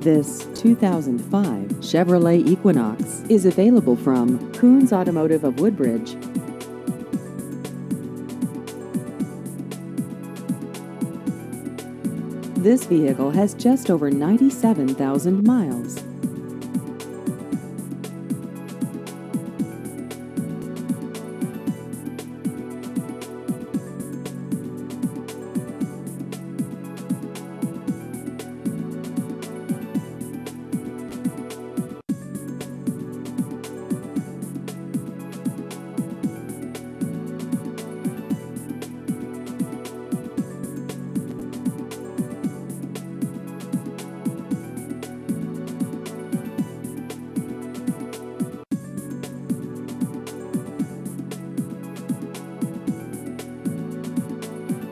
This 2005 Chevrolet Equinox is available from Koons Automotive of Woodbridge. This vehicle has just over 97,000 miles.